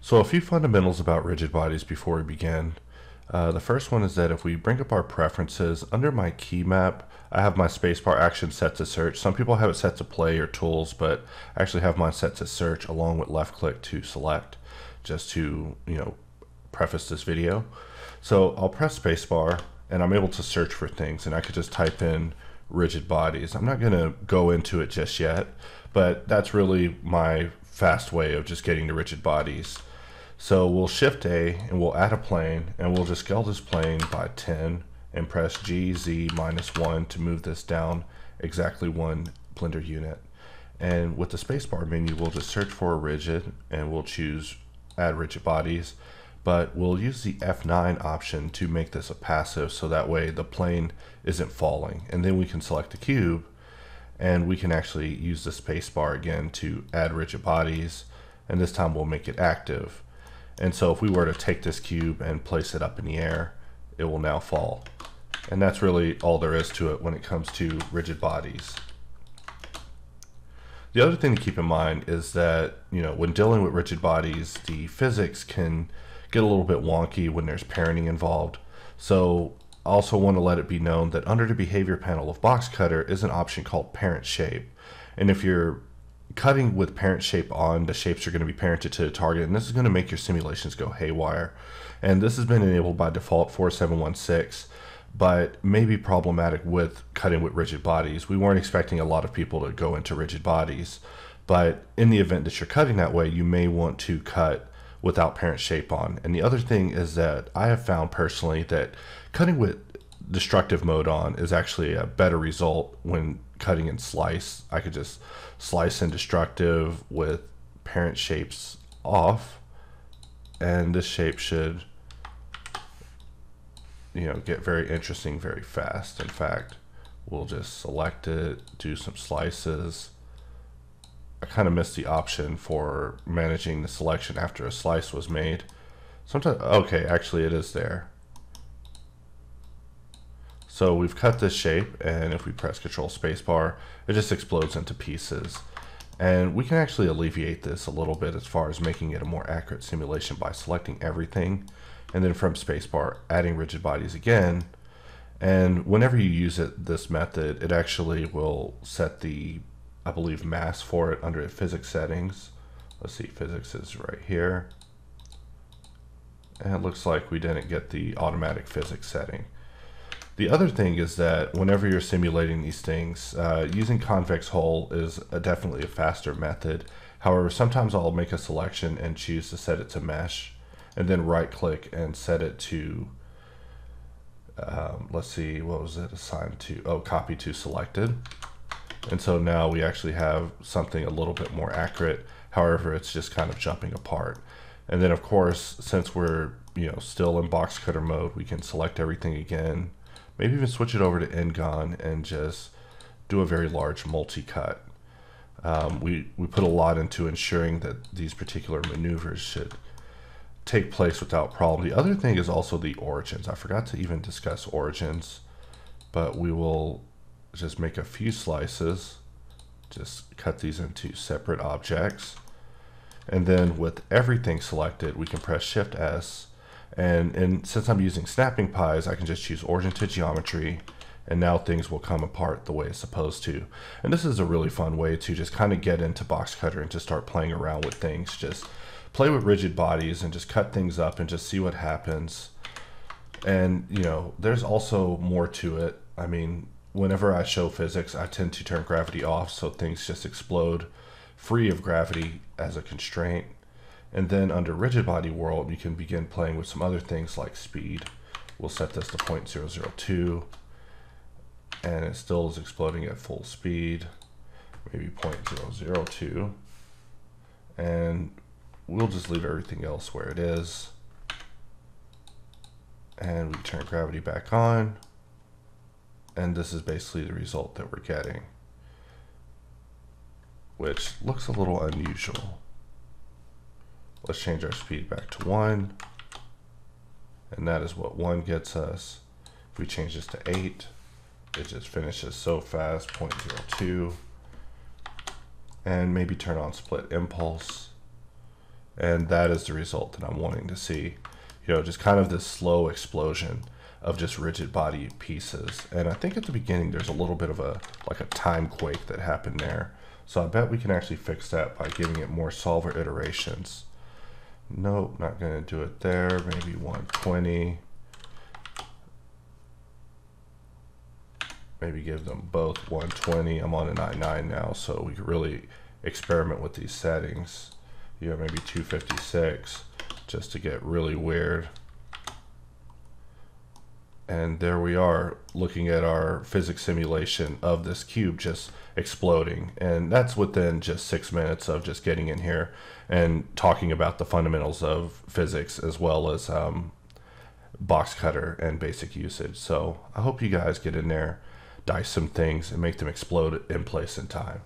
So a few fundamentals about rigid bodies before we begin. Uh, the first one is that if we bring up our preferences, under my key map, I have my spacebar action set to search. Some people have it set to play or tools, but I actually have mine set to search along with left click to select, just to, you know, preface this video. So I'll press spacebar and I'm able to search for things and I could just type in rigid bodies. I'm not going to go into it just yet, but that's really my fast way of just getting to rigid bodies. So we'll shift A and we'll add a plane and we'll just scale this plane by 10 and press G, Z minus one to move this down exactly one Blender unit. And with the spacebar menu, we'll just search for a rigid and we'll choose add rigid bodies, but we'll use the F9 option to make this a passive so that way the plane isn't falling. And then we can select the cube and we can actually use the spacebar again to add rigid bodies and this time we'll make it active. And so if we were to take this cube and place it up in the air, it will now fall. And that's really all there is to it when it comes to rigid bodies. The other thing to keep in mind is that, you know, when dealing with rigid bodies, the physics can get a little bit wonky when there's parenting involved. So I also want to let it be known that under the behavior panel of Boxcutter is an option called parent shape. And if you're cutting with parent shape on, the shapes are going to be parented to the target, and this is going to make your simulations go haywire. And this has been enabled by default 4716, but may be problematic with cutting with rigid bodies. We weren't expecting a lot of people to go into rigid bodies, but in the event that you're cutting that way, you may want to cut without parent shape on. And the other thing is that I have found personally that cutting with destructive mode on is actually a better result when cutting and slice. I could just slice in destructive with parent shapes off and this shape should you know get very interesting very fast. In fact we'll just select it do some slices. I kind of missed the option for managing the selection after a slice was made. Sometimes okay actually it is there so we've cut this shape and if we press control spacebar, it just explodes into pieces. And we can actually alleviate this a little bit as far as making it a more accurate simulation by selecting everything and then from spacebar adding rigid bodies again. And whenever you use it, this method, it actually will set the, I believe, mass for it under physics settings. Let's see, physics is right here. And it looks like we didn't get the automatic physics setting. The other thing is that whenever you're simulating these things, uh, using convex hull is a definitely a faster method. However, sometimes I'll make a selection and choose to set it to mesh, and then right click and set it to, um, let's see, what was it assigned to? Oh, copy to selected. And so now we actually have something a little bit more accurate. However, it's just kind of jumping apart. And then of course, since we're you know still in box cutter mode, we can select everything again maybe even switch it over to Ngon and just do a very large multi-cut. Um, we, we put a lot into ensuring that these particular maneuvers should take place without problem. The other thing is also the origins. I forgot to even discuss origins, but we will just make a few slices, just cut these into separate objects. And then with everything selected, we can press Shift S and, and since I'm using snapping pies, I can just choose origin to geometry and now things will come apart the way it's supposed to. And this is a really fun way to just kind of get into box cutter and to start playing around with things. Just play with rigid bodies and just cut things up and just see what happens. And, you know, there's also more to it. I mean, whenever I show physics, I tend to turn gravity off so things just explode free of gravity as a constraint. And then under rigid body world, you can begin playing with some other things like speed. We'll set this to 0.002 and it still is exploding at full speed, maybe 0.002. And we'll just leave everything else where it is. And we turn gravity back on. And this is basically the result that we're getting, which looks a little unusual. Let's change our speed back to 1. And that is what 1 gets us. If we change this to 8, it just finishes so fast, 0.02. And maybe turn on split impulse. And that is the result that I'm wanting to see. You know, just kind of this slow explosion of just rigid body pieces. And I think at the beginning there's a little bit of a like a time quake that happened there. So I bet we can actually fix that by giving it more solver iterations. Nope, not going to do it there. Maybe 120. Maybe give them both 120. I'm on a i9 now, so we could really experiment with these settings. You know, maybe 256 just to get really weird. And there we are looking at our physics simulation of this cube just exploding. And that's within just six minutes of just getting in here and talking about the fundamentals of physics as well as um, box cutter and basic usage. So I hope you guys get in there, dice some things, and make them explode in place in time.